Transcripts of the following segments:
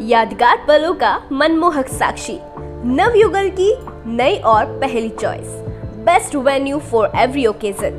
यादगार पलों का मनमोहक साक्षी। नवयुगल की नई और पहली choice best venue for every occasion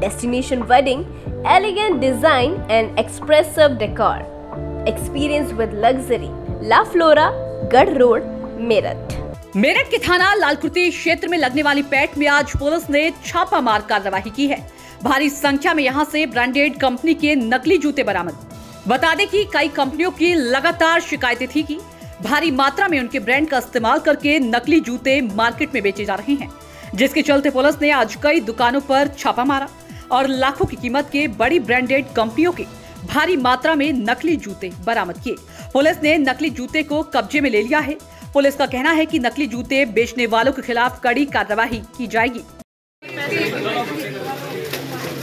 destination wedding elegant design and expressive decor experience with luxury La Flora Garh road Meerut Meerut के थाना लालकुर्ती क्षेत्र में लगने वाली पैट में आज पुलिस ने छापामार कार्रवाई की है। भारी संख्या में यहाँ से ब्रांडेड कंपनी के नकली जूते बरामद। बता दें कि कई कंपनियों की लगातार शिकायतें थी कि भारी मात्रा में उनके ब्रांड का इस्तेमाल करके नकली जूते मार्केट में बेचे जा रहे हैं, जिसके चलते पुलिस ने आज कई दुकानों पर छापा मारा और लाखों की कीमत के बड़ी ब्रांडेड कंपनियों के भारी मात्रा में नकली जूते बरामद किए। पुलिस ने नकली जूते को कब्जे में ले लिया है। पुलिस का कहना है कि नकली जूते बेचने वालों के खिलाफ कड़ी कार्रवाई की जाएगी।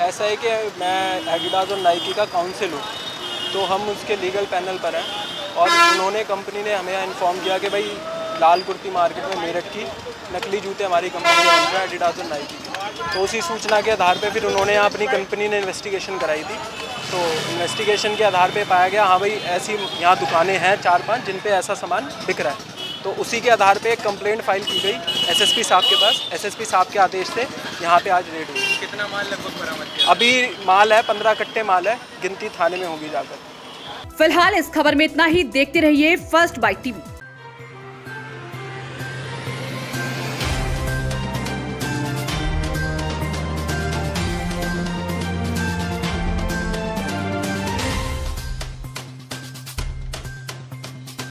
ऐसा है कि मैं एडिडास और नाइकी का काउंसिल हूँ। तो हम उसके लीगल पैनल पर हैं और उन्होंने कंपनी ने हमें इन्फॉर्म किया कि भाई लाल कुर्ती मार्केट में मेरठ की नकली जूते हमारी कंपनी में बन हैं एडिडास और नाइकी की। तो उसी सूचना के आधार पे फिर उन्होंने यहाँ अपनी कंपनी ने इन्वेस्टिगेशन कराई थी। तो इन्वेस्टिगेशन के आधार पे पाया गया हाँ भाई ऐसी यहाँ दुकानें हैं चार पाँच जिन पे ऐसा सामान बिक रहा है। तो उसी के आधार पे एक कंप्लेंट फ़ाइल की गई एसएसपी साहब के पास। एसएसपी साहब के आदेश से यहाँ पे आज रेड हुई। कितना माल लगभग बरामद किया? अभी माल है पंद्रह कट्टे माल है गिनती थाने में होगी जाकर। फ़िलहाल इस खबर में इतना ही। देखते रहिए फ़र्स्ट बाइट टीवी